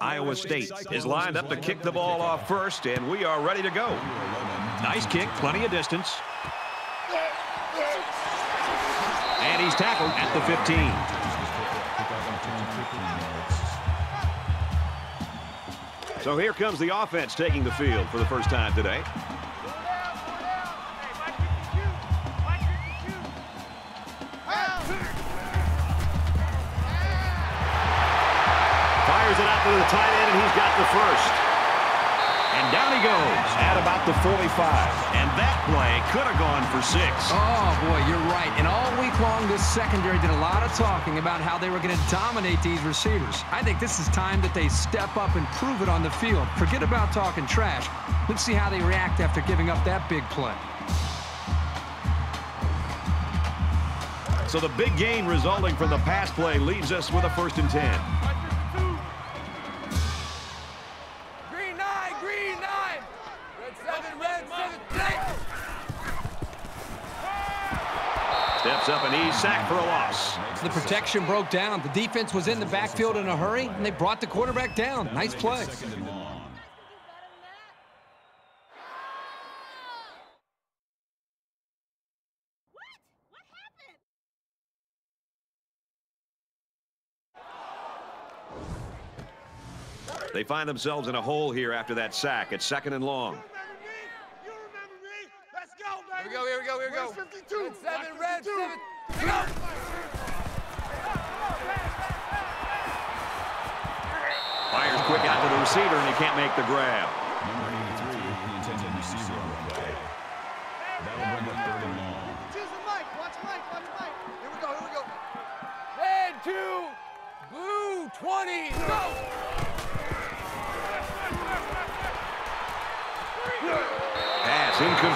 Iowa State is lined up to kick the ball off first, and we are ready to go. Nice kick, plenty of distance. And he's tackled at the 15. So here comes the offense taking the field for the first time today. To the tight end, and he's got the first. And down he goes at about the 45. And that play could have gone for six. Oh, boy, you're right. And all week long, this secondary did a lot of talking about how they were going to dominate these receivers. I think this is time that they step up and prove it on the field. Forget about talking trash. Let's see how they react after giving up that big play. So the big gain resulting from the pass play leaves us with a first and 10. Up and he's sacked for a loss. The protection broke down. The defense was in the backfield in a hurry, and they brought the quarterback down. Nice play. They find themselves in a hole here after that sack. It's second and long. Here we go, here we go, here we go. Red seven, red seven. Go. Fires quick out to the receiver, and he can't make the grab.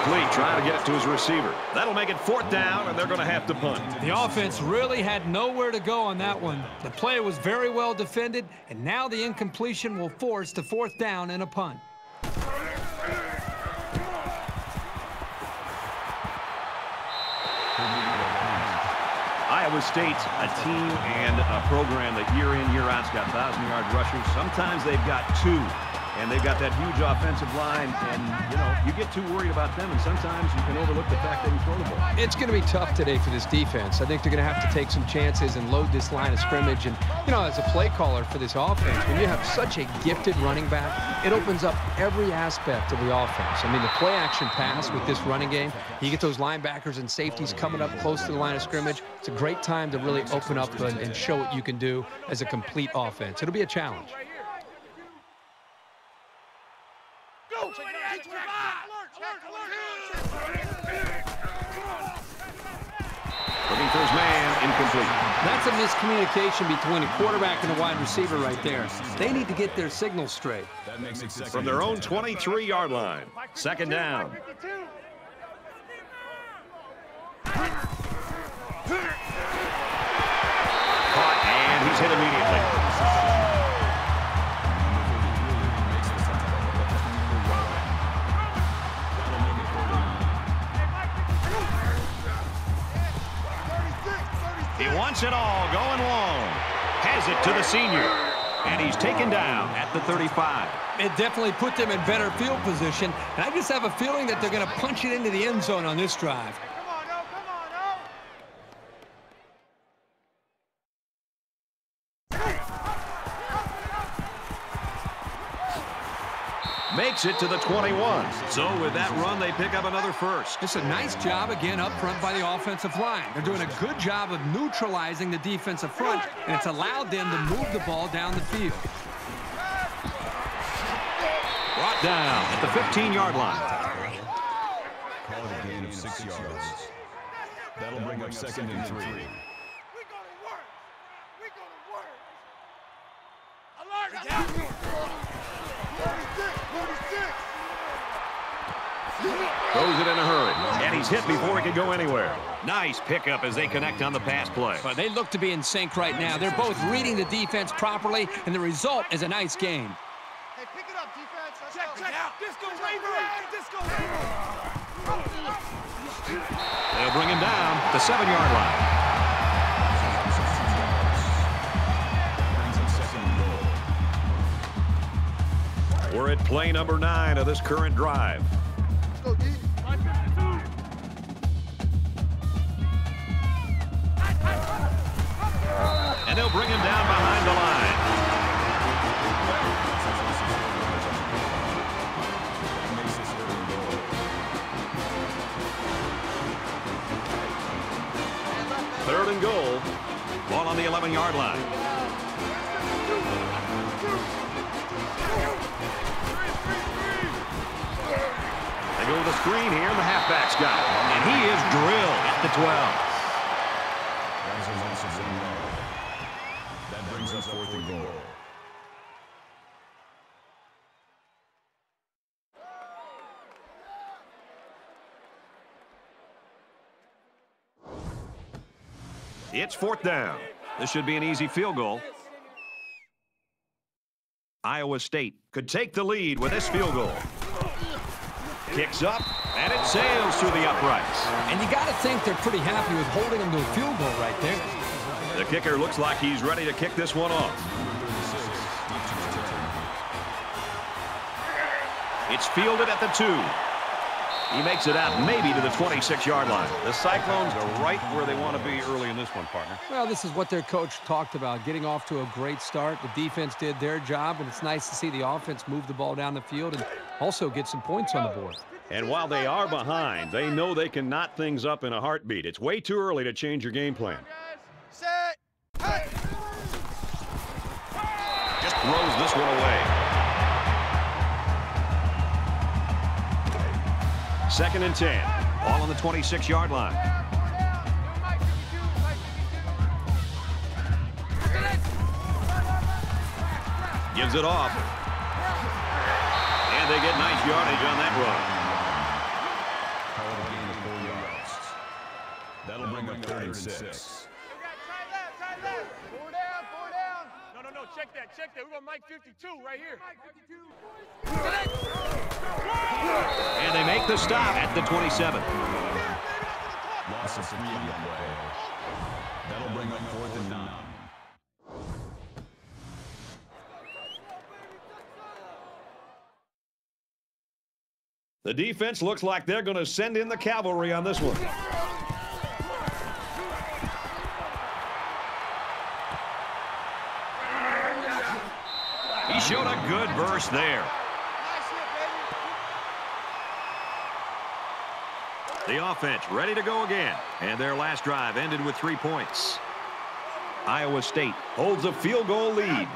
Pass incomplete, trying to get it to his receiver. That'll make it fourth down, and they're going to have to punt. The offense really had nowhere to go on that one. The play was very well defended, and now the incompletion will force the fourth down and a punt. Iowa State's a team and a program that year in, year out's got 1,000-yard rushers. Sometimes they've got two, and they've got that huge offensive line, and, you know, you get too worried about them, and sometimes you can overlook the fact they can throw the ball. It's going to be tough today for this defense. I think they're going to have to take some chances and load this line of scrimmage. And, you know, as a play caller for this offense, when you have such a gifted running back, it opens up every aspect of the offense. I mean, the play-action pass with this running game, you get those linebackers and safeties coming up close to the line of scrimmage. It's a great time to really open up and show what you can do as a complete offense. It'll be a challenge. Looking for his man, incomplete. That's a miscommunication between a quarterback and a wide receiver right there. They need to get their signals straight. From their own 23-yard line. Second down. Wants it all, going long. Has it to the senior. And he's taken down at the 35. It definitely put them in better field position. And I just have a feeling that they're going to punch it into the end zone on this drive. Makes it to the 21. So with that run, they pick up another first. It's a nice job again up front by the offensive line. They're doing a good job of neutralizing the defensive front, and it's allowed them to move the ball down the field. Brought down at the 15-yard line. Call it a gain of six yards. That'll bring up second and three. We gonna work. We gonna work. Alert! 46, 46. Throws it in a hurry. And he's hit before he could go anywhere. Nice pickup as they connect on the pass play. But they look to be in sync right now. They're both reading the defense properly, and the result is a nice game. Hey, pick it up, defense. Let's check, check. Disco Raver. Disco Raver. They'll bring him down at the seven-yard line. Brings up second and goal. We're at play number nine of this current drive. And they'll bring him down screen here, the halfback's got it. And he is drilled at the 12. That brings us fourth and goal. It's fourth down. This should be an easy field goal. Iowa State could take the lead with this field goal. Kicks up, and it sails through the uprights. And you got to think they're pretty happy with holding them to a field goal right there. The kicker looks like he's ready to kick this one off. It's fielded at the two. He makes it out maybe to the 26-yard line. The Cyclones are right where they want to be early in this one, partner. Well, this is what their coach talked about, getting off to a great start. The defense did their job, and it's nice to see the offense move the ball down the field and also get some points on the board. And while they are behind, they know they can knot things up in a heartbeat. It's way too early to change your game plan. Set. Hey. Just throws this one away. Second and 10. Ball on the 26-yard line. Gives it off. And they get nice yardage on that run. That'll bring up third and six. Try left, try left. Four down, four down. No, no, no. Check that, check that. We're going Mike 52 right here. And they make the stop at the 27. Loss of three on the play. That'll bring up fourth and nine. The defense looks like they're going to send in the cavalry on this one. He showed a there. The offense ready to go again. And their last drive ended with three points. Iowa State holds a field goal lead.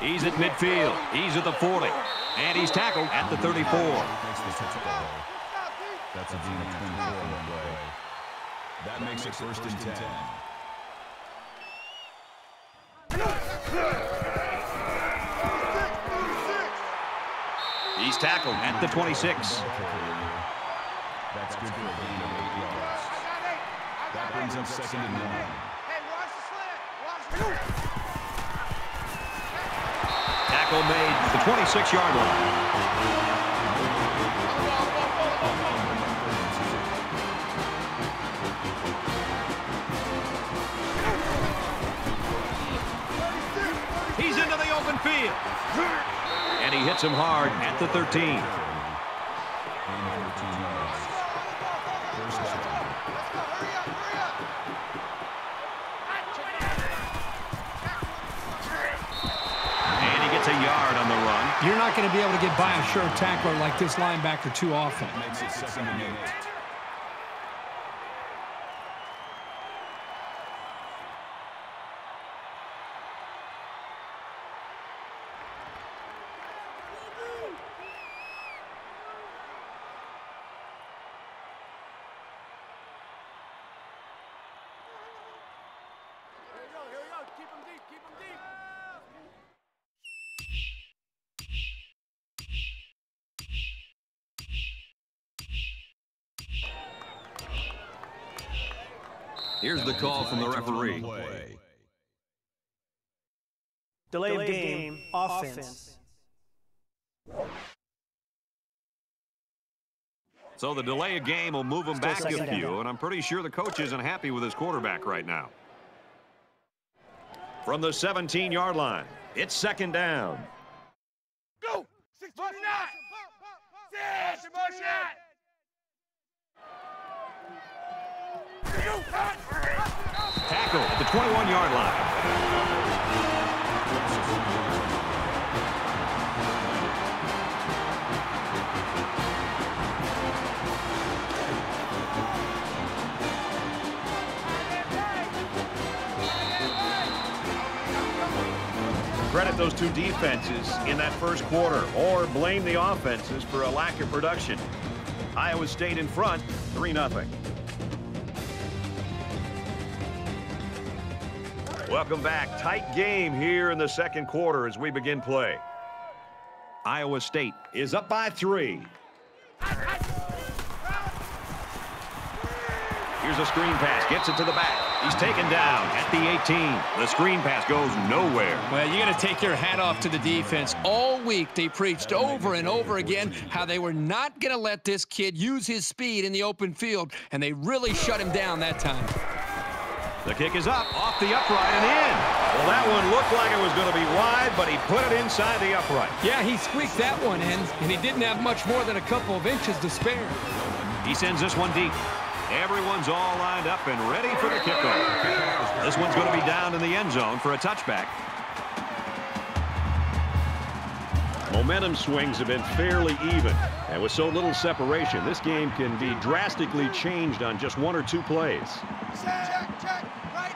He's at midfield. He's at the 40. And he's tackled at the 34. Makes the tackle. That's a gain of 24 on the. That makes it first and 10. He's tackled at the 26. That's good for a gain of eight yards. That brings up second and nine. Hey, watch the. Watch the Tackle made at the 26-yard line. Field. And he hits him hard at the 13. Gain of 13 yards. First down. And he gets a yard on the run. You're not going to be able to get by a sure tackler like this linebacker too often. Makes it second and eight. Here we go, here we go. Keep him deep, keep him deep. Here's the call from the referee. Play. Delay, of game, offense. So the delay of game will move him Still back a few, down. and I'm pretty sure the coach isn't happy with his quarterback right now. from the 17-yard line. It's second down. Go! 629! 629! Tackle at the 21-yard line. Credit those two defenses in that first quarter or blame the offenses for a lack of production. Iowa State in front, 3-0. Welcome back. Tight game here in the second quarter as we begin play. Iowa State is up by three. Here's a screen pass. Gets it to the back. He's taken down at the 18. The screen pass goes nowhere. Well, you got to take your hat off to the defense. All week they preached over and over again how they were not going to let this kid use his speed in the open field, and they really shut him down that time. The kick is up, off the upright and in. Well, that one looked like it was going to be wide, but he put it inside the upright. Yeah, he squeaked that one in, and he didn't have much more than a couple of inches to spare. He sends this one deep. Everyone's all lined up and ready for the kickoff. This one's going to be down in the end zone for a touchback. Momentum swings have been fairly even. And with so little separation, this game can be drastically changed on just one or two plays. Check, check, right.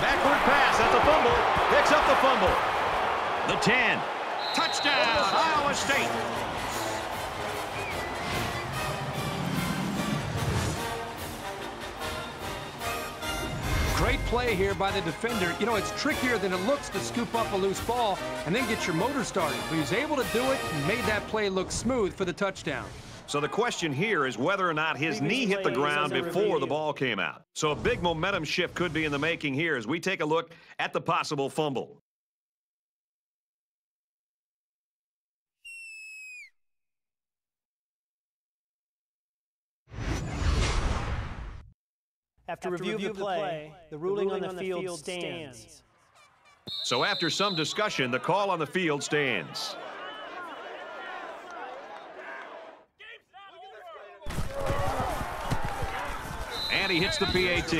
Backward pass, that's a fumble. Picks up the fumble. The 10. Touchdown, Iowa State. Play here by the defender. You know, it's trickier than it looks to scoop up a loose ball and then get your motor started. But he was able to do it and made that play look smooth for the touchdown. So the question here is whether or not his knee hit the ground before the ball came out. So a big momentum shift could be in the making here as we take a look at the possible fumble. After, review, of the play, the ruling, on the, field, stands. So after some discussion, the call on the field stands. And he hits the PAT.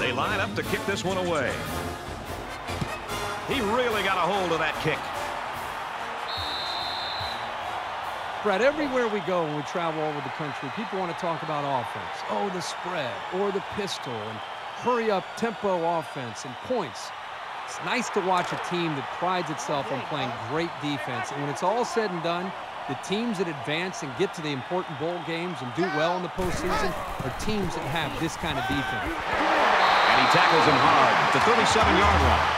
They line up to kick this one away. He really got a hold of that kick. Brad, everywhere we go when we travel over the country, people want to talk about offense. Oh, the spread or the pistol and hurry up tempo offense and points. It's nice to watch a team that prides itself on playing great defense. And when it's all said and done, the teams that advance and get to the important bowl games and do well in the postseason are teams that have this kind of defense. And he tackles him hard at the 37-yard line.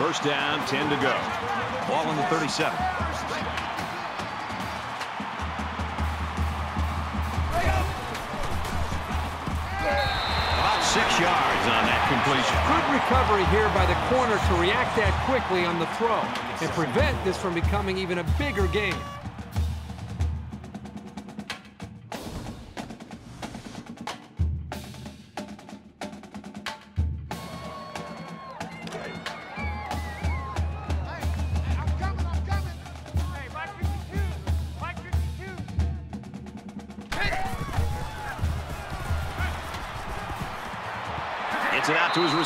First down, 10 to go. Ball on the 37. About six yards on that completion. Good recovery here by the corner to react that quickly on the throw and prevent this from becoming even a bigger game.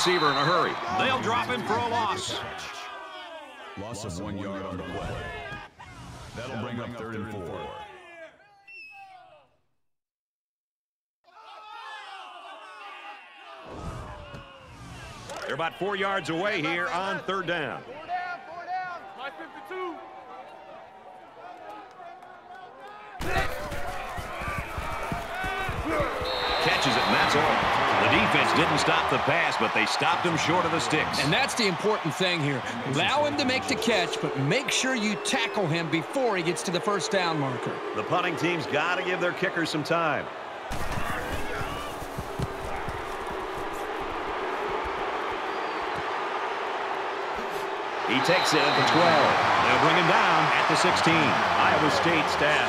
Receiver in a hurry. They'll drop him for a loss. Loss of one yard on the play. That'll bring up third and four. They're about four yards away here on third down. Four down, four down. Mike 52. Catches it, and that's all. The defense didn't stop the pass, but they stopped him short of the sticks. And that's the important thing here. Allow him to make the catch, but make sure you tackle him before he gets to the first down marker. The punting team's got to give their kickers some time. He takes it at the 12. They'll bring him down at the 16. Iowa State staff,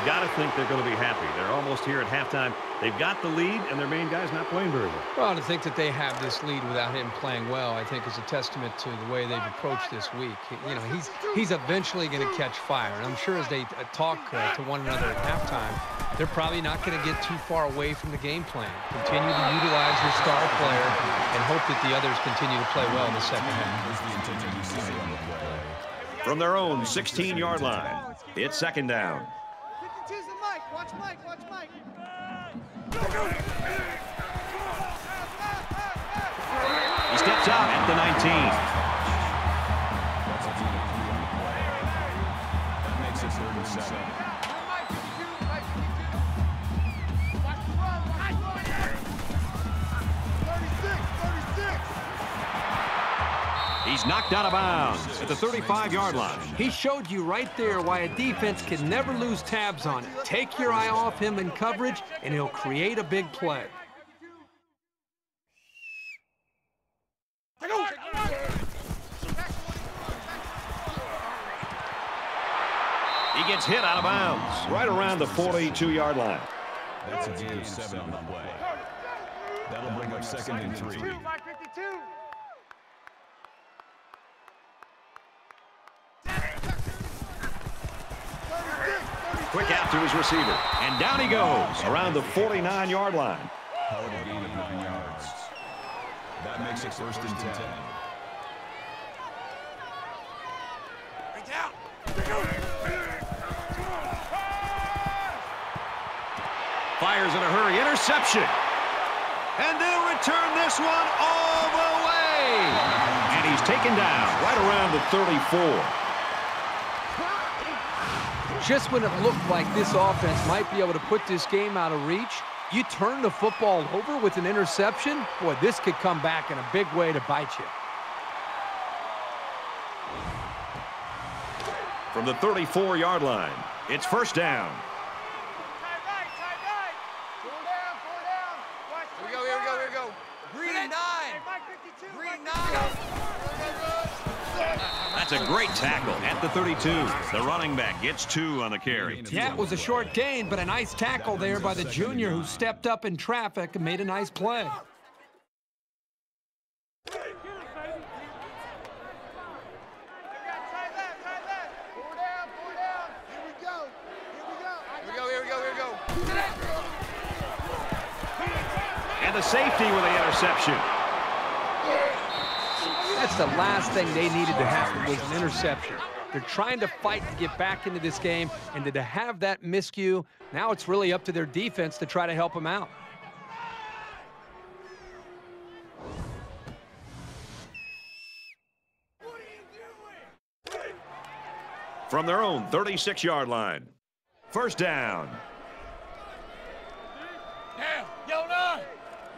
you, you got to think they're going to be happy. They're almost here at halftime. They've got the lead, and their main guy's not playing very well. Well, to think that they have this lead without him playing well, I think is a testament to the way they've approached this week. You know, he's he's eventually going to catch fire, and I'm sure as they uh, talk uh, to one another at halftime, they're probably not going to get too far away from the game plan. Continue to utilize your star player and hope that the others continue to play well in the second half. From their own 16-yard line, it's second down. Watch Mike, watch Mike. He steps out at the 19. That makes it 37. He's knocked out of bounds at the 35-yard line. He showed you right there why a defense can never lose tabs on it. Take your eye off him in coverage, and he'll create a big play. He gets hit out of bounds right around the 42-yard line. That's a gain of seven on the play. That'll bring up second and three. Quick out to his receiver. And down he goes around the 49-yard line. Howard a gain of nine yards. That makes it first and ten. Fires in a hurry. Interception. And they'll return this one all the way. And he's taken down right around the 34. Just when it looked like this offense might be able to put this game out of reach, you turn the football over with an interception. Boy, this could come back in a big way to bite you. From the 34-yard line, it's first down. Tight right, tight right. Four down, four down. Watch Here we go, here we go, here we go. Green Hey, nine. Mike 52. Green Mike nine. That's a great tackle at the 32. The running back gets two on the carry. Yeah, it was a short gain, but a nice tackle there by the junior who stepped up in traffic and made a nice play. And the safety with the interception. That's the last thing they needed to happen was an interception. They're trying to fight to get back into this game, and to have that miscue, now it's really up to their defense to try to help them out. From their own 36-yard line. First down. Down. Yo, nine.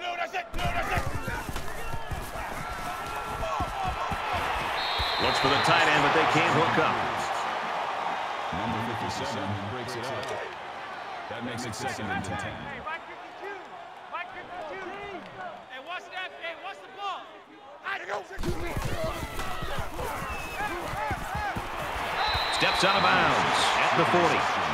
No, that's it. No, that's it. Looks for the tight end, but they can't hook up. Number 57 breaks it up. That makes it second and ten. Hey, Mike 52. Mike 52. Hey, watch that. Hey, watch the ball. I go. Steps out of bounds at the 40.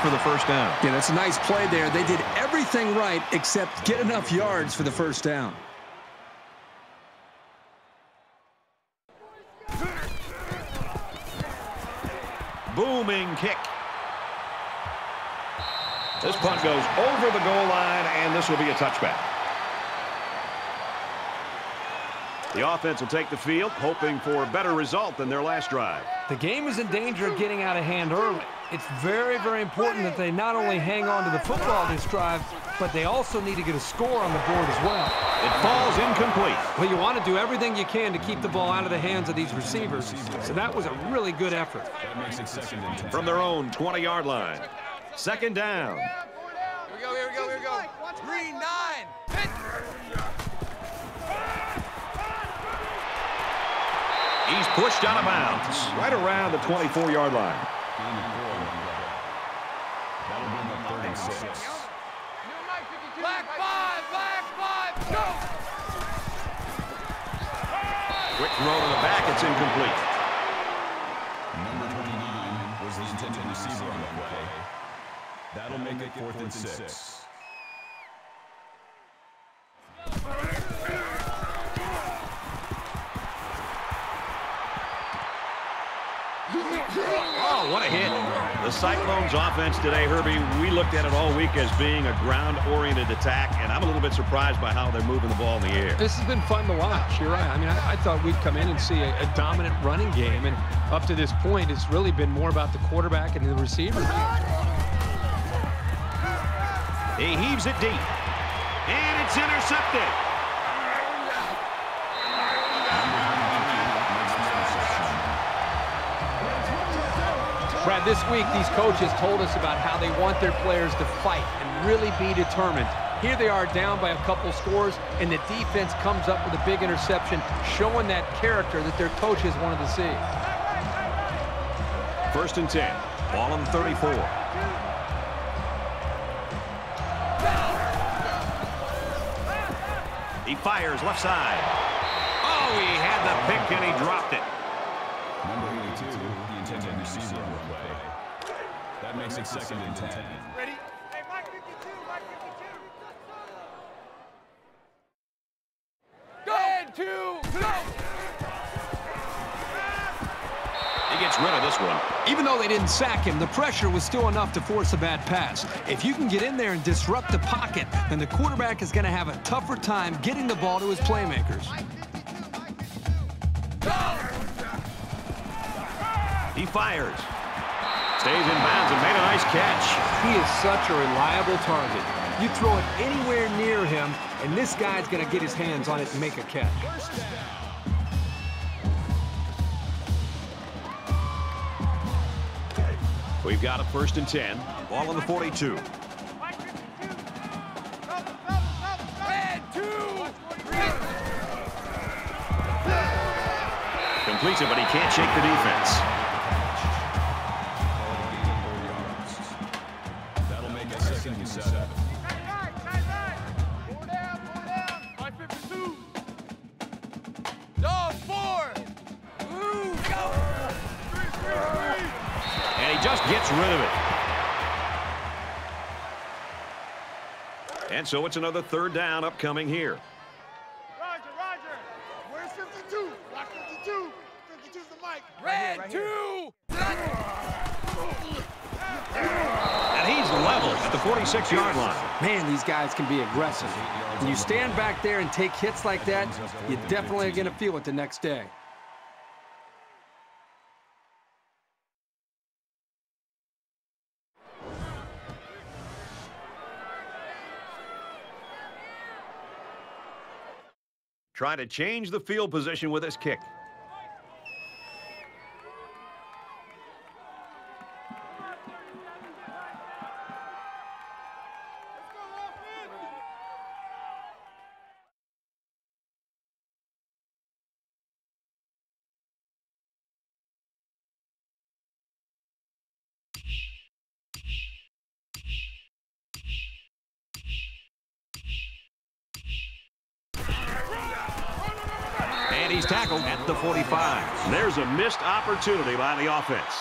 For the first down. Yeah, that's a nice play there. They did everything right except get enough yards for the first down. Booming kick. This punt goes over the goal line, and this will be a touchback. The offense will take the field, hoping for a better result than their last drive. The game is in danger of getting out of hand early. It's very, very important that they not only hang on to the football this drive, but they also need to get a score on the board as well. It falls incomplete. Well, you want to do everything you can to keep the ball out of the hands of these receivers. So that was a really good effort. That makes it second and ten. From their own 20-yard line. Second down. Here we go, here we go, here we go. Green nine. Hit. He's pushed out of bounds. Right around the 24-yard line. Black five, black five, go! Quick throw to the back. It's incomplete. Number 29 was the intended receiver on the play. That'll make it fourth and six. Oh, what a hit. The Cyclones offense today, Herbie, we looked at it all week as being a ground-oriented attack, and I'm a little bit surprised by how they're moving the ball in the air. This has been fun to watch. You're right. I mean, I, I thought we'd come in and see a, a, dominant running game, and up to this point, it's really been more about the quarterback and the receiver. He heaves it deep, and it's intercepted. This week these coaches told us about how they want their players to fight and really be determined. Here they are down by a couple scores, and the defense comes up with a big interception, showing that character that their coaches wanted to see. First and 10. Ball on 34. He fires left side. Oh, he had the pick and he dropped it. Number 82, the intended receiver on the play. That makes it second and 10. Ready? Hey, Mike 52, Mike 52. Go! And two, go! He gets rid of this one. Even though they didn't sack him, the pressure was still enough to force a bad pass. If you can get in there and disrupt the pocket, then the quarterback is going to have a tougher time getting the ball to his playmakers. He fires. Stays in bounds and made a nice catch. He is such a reliable target. You throw it anywhere near him, and this guy's going to get his hands on it and make a catch. We've got a first and 10. Ball on the 42. Mike 52. Double, double, double, And two, three. Completes it, but he can't shake the defense. Just gets rid of it. And so it's another third down upcoming here. Roger, Roger. Where's 52? Rock 52. 52's the Mike. Red two. And he's level at the 46-yard line. Man, these guys can be aggressive. When you stand back there and take hits like that, you're definitely going to feel it the next day. Trying to change the field position with his kick. And he's tackled at the 45. There's a missed opportunity by the offense.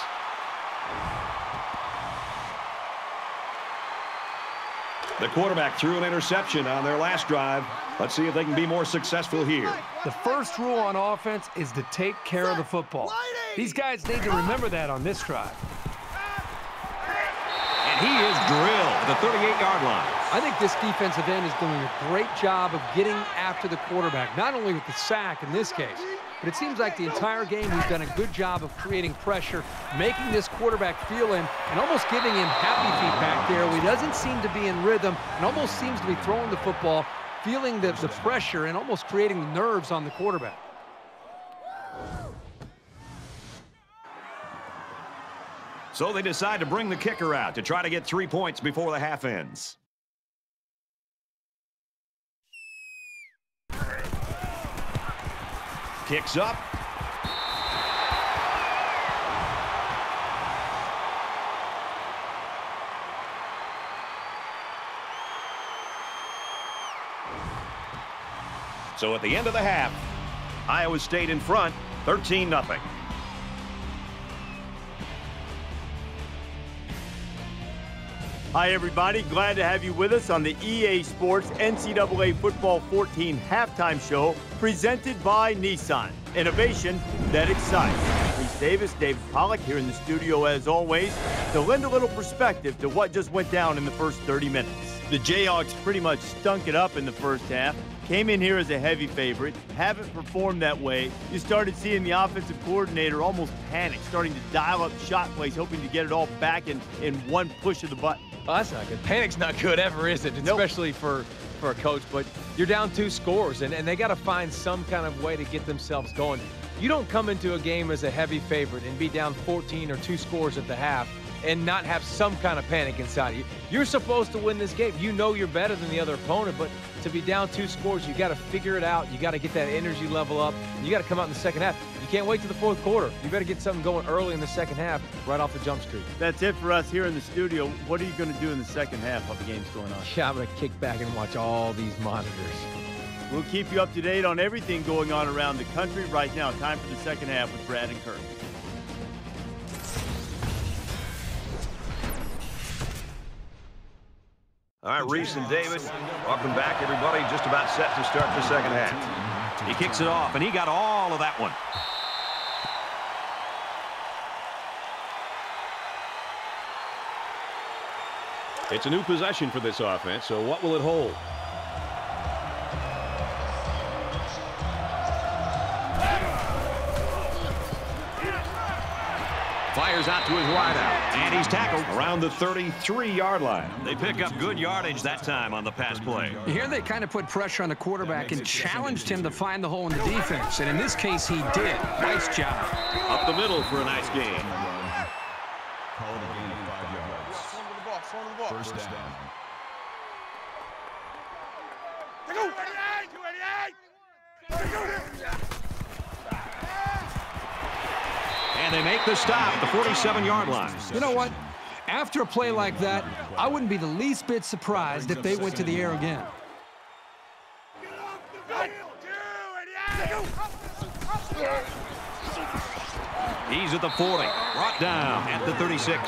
The quarterback threw an interception on their last drive. Let's see if they can be more successful here. The first rule on offense is to take care of the football. These guys need to remember that on this drive. And he is drilled at the 38-yard line. I think this defensive end is doing a great job of getting after the quarterback, not only with the sack in this case, but it seems like the entire game he's done a good job of creating pressure, making this quarterback feel him, and almost giving him happy feet back there he doesn't seem to be in rhythm and almost seems to be throwing the football, feeling the, the pressure and almost creating nerves on the quarterback. So they decide to bring the kicker out to try to get three points before the half ends. Kicks up. So at the end of the half, Iowa State in front, 13 0 Hi, everybody. Glad to have you with us on the EA Sports NCAA Football 14 halftime show presented by Nissan. Innovation that excites. Rece Davis, David Pollack here in the studio as always to lend a little perspective to what just went down in the first 30 minutes. The Jayhawks pretty much stunk it up in the first half. Came in here as a heavy favorite, haven't performed that way. You started seeing the offensive coordinator almost panic, starting to dial up shot plays, hoping to get it all back in, in one push of the button. Well, that's not good. Panic's not good ever, is it? Nope. Especially for, for a coach. But you're down two scores, and, and they got to find some kind of way to get themselves going. You don't come into a game as a heavy favorite and be down 14 or two scores at the half and not have some kind of panic inside you. You're supposed to win this game. You know you're better than the other opponent, but to be down two scores, you got to figure it out. You got to get that energy level up. You got to come out in the second half. You can't wait to the fourth quarter. You better get something going early in the second half, right off the jump street. That's it for us here in the studio. What are you going to do in the second half while the game's going on? Yeah, I'm going to kick back and watch all these monitors. We'll keep you up to date on everything going on around the country right now. Time for the second half with Brad and Kirk. All right, Rece and David, welcome back, everybody. Just about set to start the second half. He kicks it off, and he got all of that one. It's a new possession for this offense, so what will it hold? Fires out to his wideout, and he's tackled around the 33-yard line. They pick up good yardage that time on the pass play. Here they kind of put pressure on the quarterback and challenged him to find the hole in the defense. And in this case, he did. Nice job. Up the middle for a nice gain. 37-yard line. You know what? After a play like that, I wouldn't be the least bit surprised if they went to the air again. He's at the 40, brought down at the 36.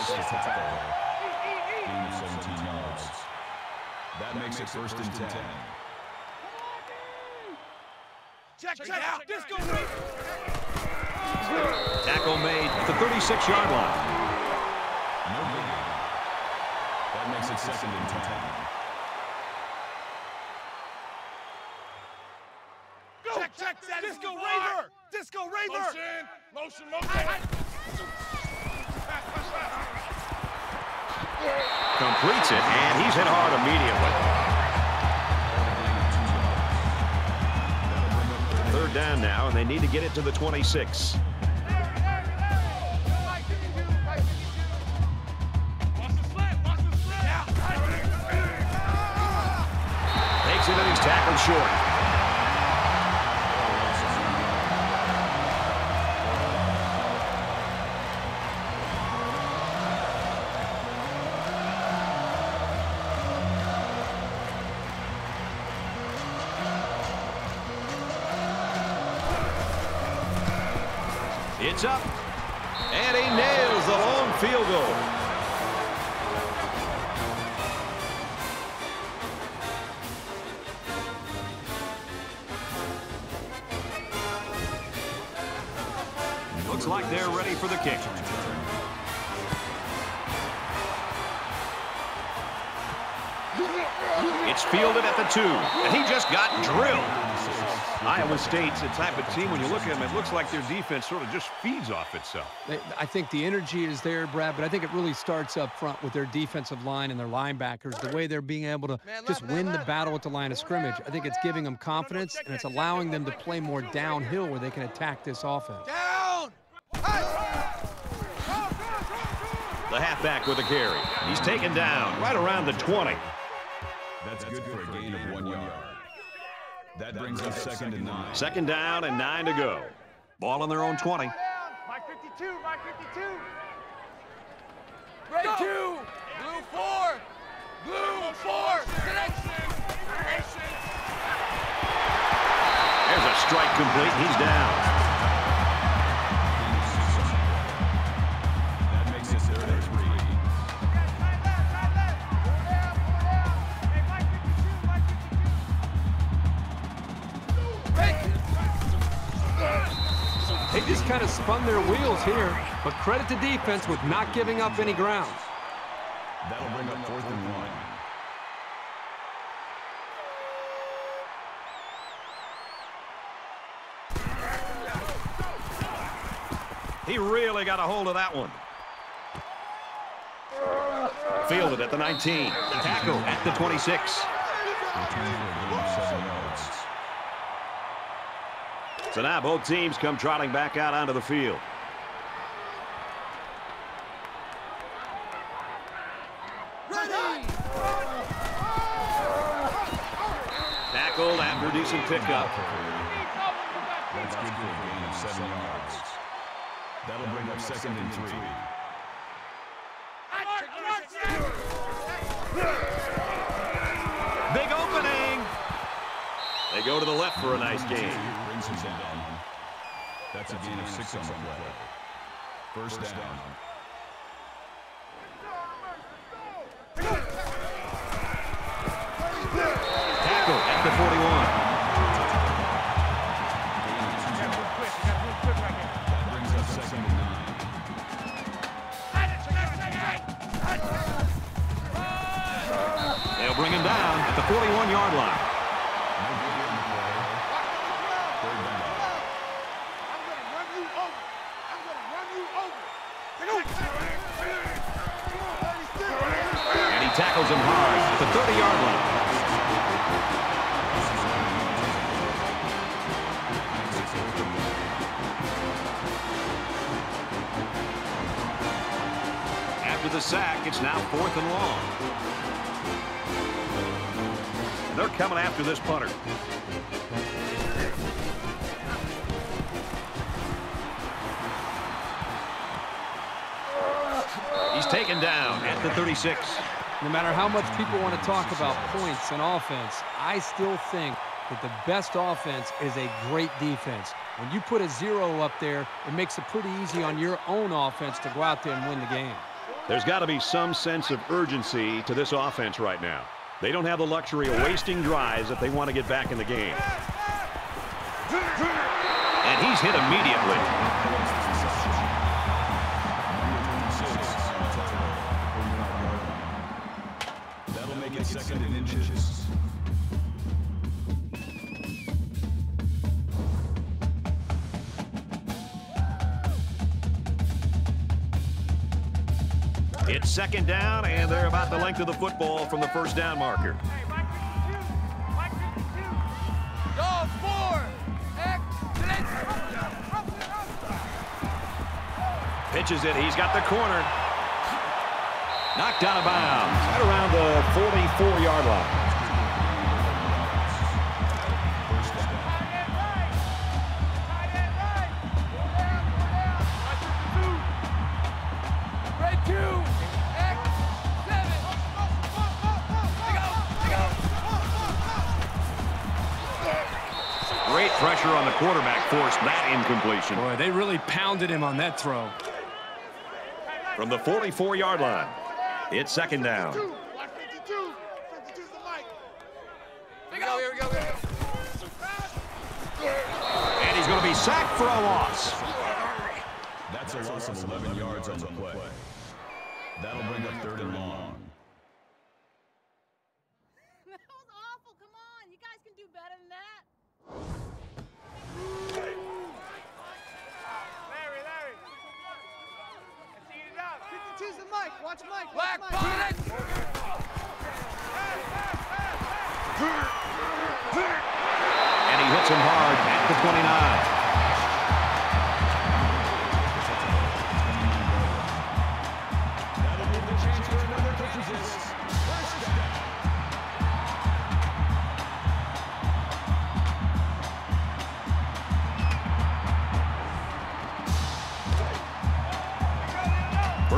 That makes it first and 10. Check, check, check out. Disco. Tackle made at the 36-yard line. No. That makes it second and 10. Check, check, disco raver. Disco raver. Motion, motion, motion. Completes it, and he's hit hard immediately. Third down now, and they need to get it to the 26. Tackled short. It's up, for the kick. It's fielded at the two, and he just got drilled. Iowa State's the type of team, when you look at them, it looks like their defense sort of just feeds off itself. I think the energy is there, Brad, but I think it really starts up front with their defensive line and their linebackers, the way they're being able to just win the battle at the line of scrimmage. I think it's giving them confidence, and it's allowing them to play more downhill where they can attack this offense. Down. The halfback with a carry. He's taken down right around the 20. That's good for a gain of one yard. That brings us second and nine. Second down and nine to go. Ball on their own 20. Mike 52, Mike 52. Break two. Blue four. Blue four. Connection. incomplete. He's down. Just kind of spun their wheels here, but credit to defense with not giving up any ground. That'll bring up fourth and one. He really got a hold of that one. Fielded at the 19. Tackle at the 26. Return for a gain of seven yards. So now both teams come trotting back out onto the field. Tackled after decent pickup. That's good for a gain of seven yards. That'll bring up second and three. They go to the left for a nice down. That's a gain of six on the play. First down. The sack, it's now fourth and long. They're coming after this punter. He's taken down at the 36. No matter how much people want to talk about points and offense, I still think that the best offense is a great defense. When you put a zero up there, it makes it pretty easy on your own offense to go out there and win the game. There's got to be some sense of urgency to this offense right now. They don't have the luxury of wasting drives if they want to get back in the game. And he's hit immediately. Second down, and they're about the length of the football from the first down marker. Hey, Mike 52. Mike 52. Go four. Excellent. Pitches it. He's got the corner. Knocked out of bounds right around the 44-yard line. Quarterback forced that incompletion. Boy, they really pounded him on that throw. From the 44-yard line, it's second down. 52. 52 to Mike. Here. Here we go. Here we go. And he's going to be sacked for a loss. That's a loss of 11 yards on the play. That'll bring up third and long. That was awful. Come on. You guys can do better than that. Larry, Larry. Let's eat it up. 52's the Mike. Watch Mike. Black Mike. bullet. And he hits him hard at the 29.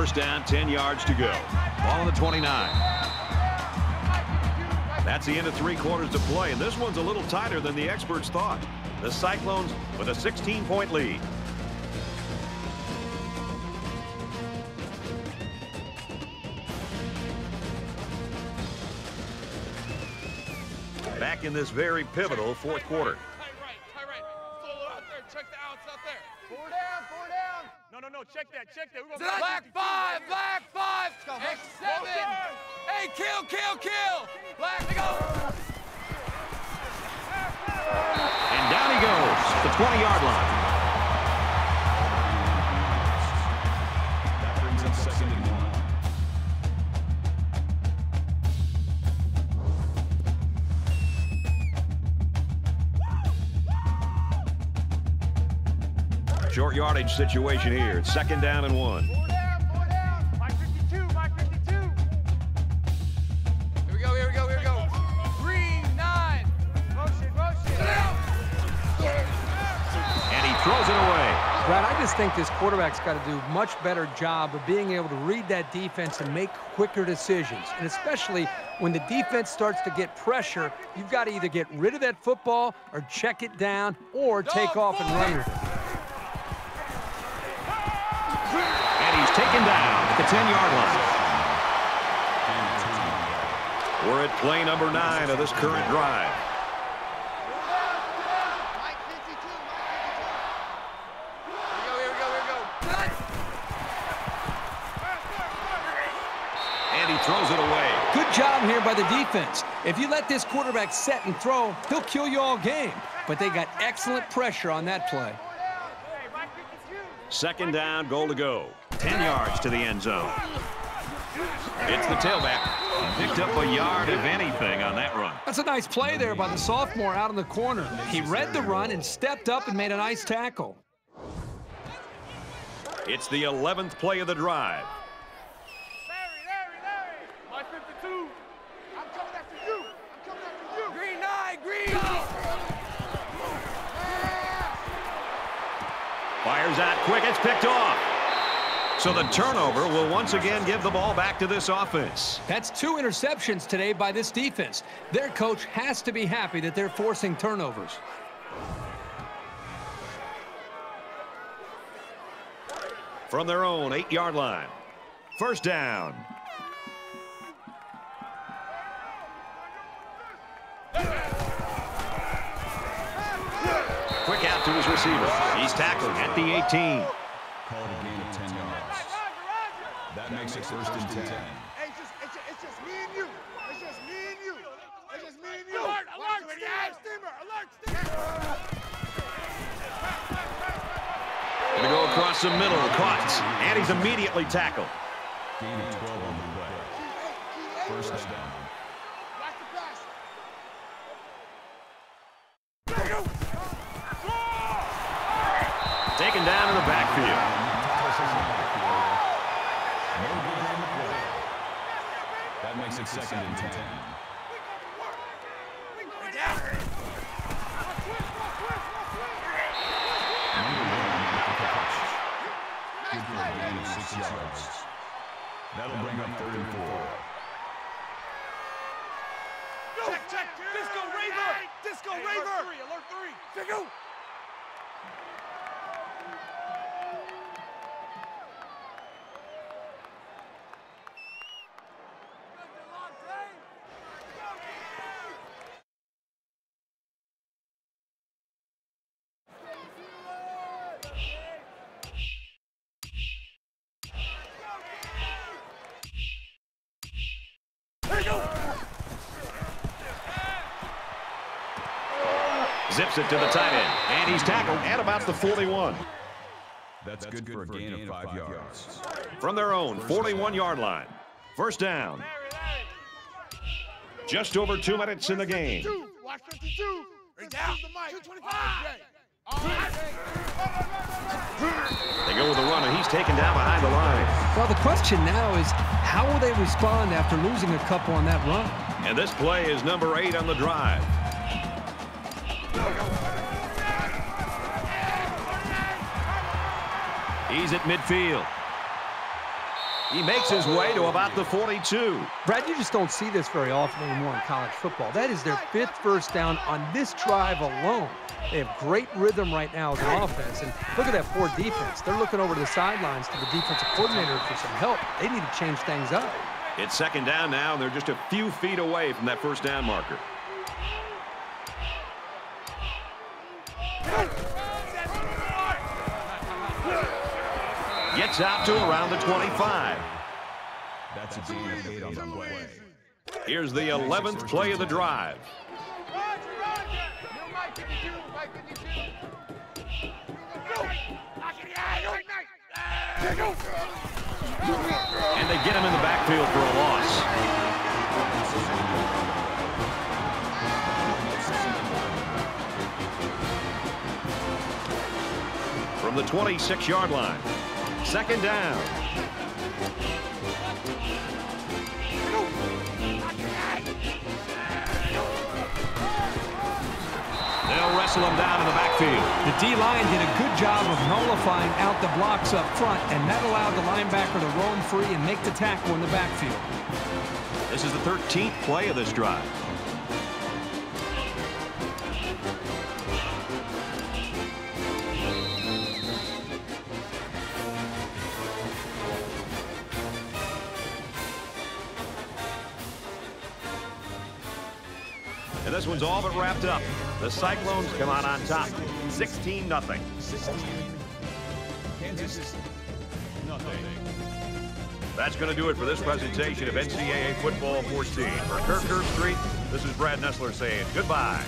First down, 10 yards to go. Ball on the 29. That's the end of three quarters to play, and this one's a little tighter than the experts thought. The Cyclones with a 16-point lead. Back in this very pivotal fourth quarter. Short yardage situation here. It's second down and one. Four down, four down. Mike 52, Mike 52. Here we go, here we go, here we go. Green nine. Motion, motion. And he throws it away. Brad, I just think this quarterback's got to do a much better job of being able to read that defense and make quicker decisions. And especially when the defense starts to get pressure, you've got to either get rid of that football or check it down or take off and run with it. Taken down at the 10-yard line. We're at play number nine of this current drive. Here we go, here we go, here we go. And he throws it away. Good job here by the defense. If you let this quarterback set and throw, he'll kill you all game. But they got excellent pressure on that play. Hey, Mike 52. Second down, goal to go. 10 yards to the end zone. It's the tailback. Picked up a yard, if anything, on that run. That's a nice play there by the sophomore out in the corner. He read the run and stepped up and made a nice tackle. It's the 11th play of the drive. Larry, Larry, Larry. Mike 52. I'm coming after you. I'm coming after you. Green nine, green. Fires out quick. It's picked off. So the turnover will once again give the ball back to this offense. That's two interceptions today by this defense. Their coach has to be happy that they're forcing turnovers. From their own eight-yard line. First down. Quick out to his receiver. He's tackled at the 18. That makes it first and 10. Hey, it's just, it's just, it's just me and you. It's just me and you. It's just me and you. Alert, alert, steamer, steamer, alert, steamer. Gonna go across the middle. Caught. And he's immediately tackled. Gain of 12 on the play. First down. Watch the pass. Taken down in the backfield. No good on the play. That makes it second and 10. Number one make the catch. Good for a gain of six yards. That'll bring up third and four. Check, check. Disco Raver. Disco Raver. Alert three, alert three. Disco. Zips it to the tight end. And he's tackled at about the 41. That's good for a gain of five yards. From their own 41-yard line. First down. Just over two minutes in the game. Watch 52. Bring down. The mic. 225. They go with a run, and he's taken down behind the line. Well, the question now is how will they respond after losing a couple on that run? And this play is number eight on the drive. He's at midfield. He makes his way to about the 42. Brad, you just don't see this very often anymore in college football. That is their fifth first down on this drive alone. They have great rhythm right now as an offense. And look at that poor defense. They're looking over to the sidelines to the defensive coordinator for some help. They need to change things up. It's second down now, and they're just a few feet away from that first down marker. Gets out to around the 25. That's a gain of eight on the play. Here's the 11th play of the drive. And they get him in the backfield for a loss. From the 26-yard line. Second down. They'll wrestle him down in the backfield. The D-line did a good job of nullifying out the blocks up front, and that allowed the linebacker to roam free and make the tackle in the backfield. This is the 13th play of this drive. And this one's all but wrapped up. The Cyclones come out on top, 16 nothing. 16. Kansas, nothing. That's going to do it for this presentation of NCAA Football 14. For Kirk Herbstreit, this is Brad Nessler saying goodbye.